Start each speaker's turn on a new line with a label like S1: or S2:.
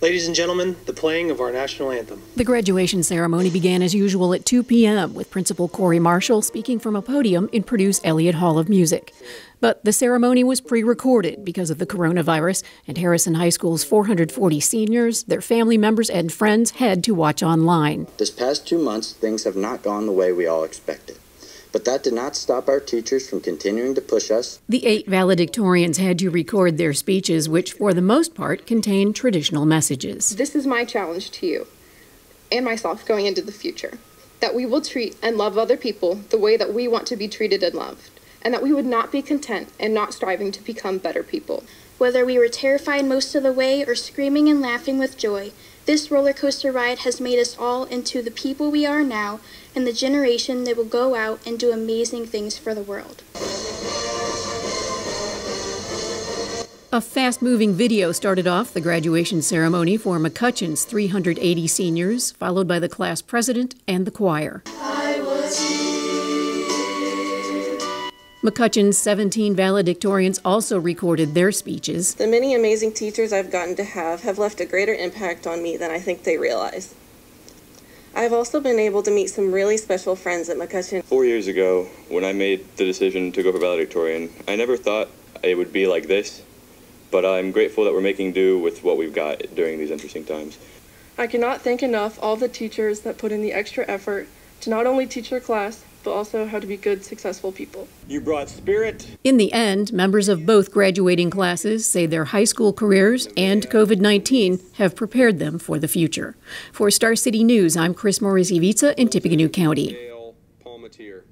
S1: Ladies and gentlemen, the playing of our national anthem.
S2: The graduation ceremony began as usual at 2 p.m. with Principal Corey Marshall speaking from a podium in Purdue's Elliott Hall of Music. But the ceremony was pre recorded because of the coronavirus, and Harrison High School's 440 seniors, their family members, and friends had to watch online.
S3: This past two months, things have not gone the way we all expected. But that did not stop our teachers from continuing to push us.
S2: The eight valedictorians had to record their speeches, which, for the most part, contained traditional messages.
S4: This is my challenge to you and myself going into the future that we will treat and love other people the way that we want to be treated and loved, and that we would not be content and not striving to become better people.
S5: Whether we were terrified most of the way or screaming and laughing with joy, this roller coaster ride has made us all into the people we are now and the generation that will go out and do amazing things for the world.
S2: A fast moving video started off the graduation ceremony for McCutcheon's 380 seniors, followed by the class president and the choir. McCutcheon's 17 valedictorians also recorded their speeches.
S6: The many amazing teachers I've gotten to have have left a greater impact on me than I think they realize. I've also been able to meet some really special friends at McCutcheon.
S7: Four years ago, when I made the decision to go for valedictorian, I never thought it would be like this, but I'm grateful that we're making do with what we've got during these interesting times.
S6: I cannot thank enough all the teachers that put in the extra effort to not only teach their class, but also how to be good, successful people.
S8: You brought spirit.
S2: In the end, members of both graduating classes say their high school careers and COVID 19 have prepared them for the future. For Star City News, I'm Chris Morisse Vizza in Tippecanoe County.
S8: Palmatier.